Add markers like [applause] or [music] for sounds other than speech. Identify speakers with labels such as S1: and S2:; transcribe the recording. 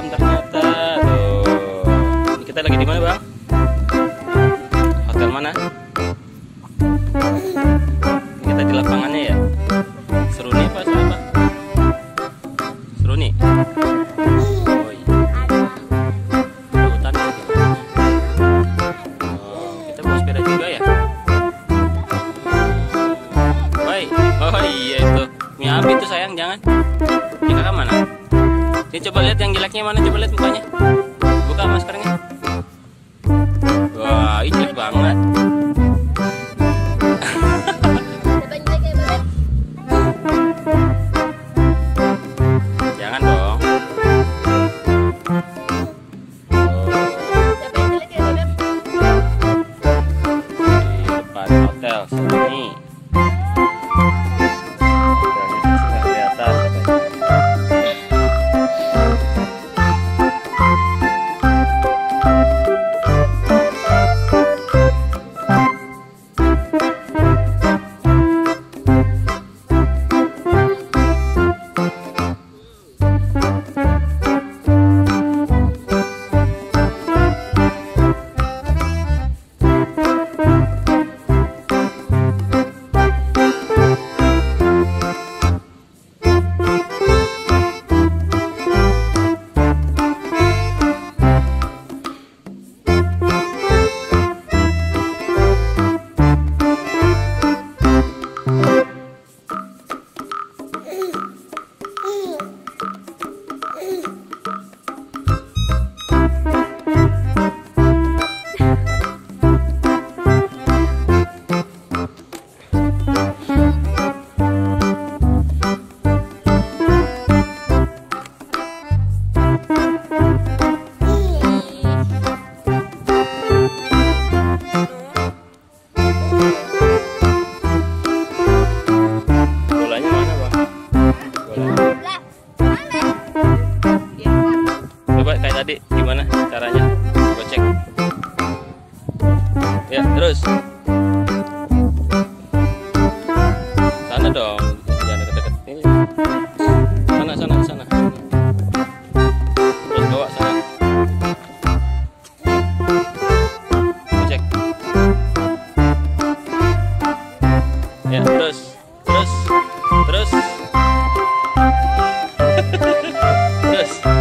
S1: malam ternyata tuh. Kita lagi di mana bang? Hotel mana? Kita di lapangannya ya? Seru nih apa siapa? Seru nih? Oh iya. Ya oh, ya? Oh iya itu. Punya tuh sayang jangan ini coba lihat yang jeleknya mana coba lihat mukanya. Buka maskernya. Wah ini jelek banget. [laughs] Jangan dong. Di depan hotel sini terus. Sana dong. Jangan deket-deket. Ini. Sana sana sana. Terus bawa sana. Cek ya terus. Terus. Terus. [laughs] Terus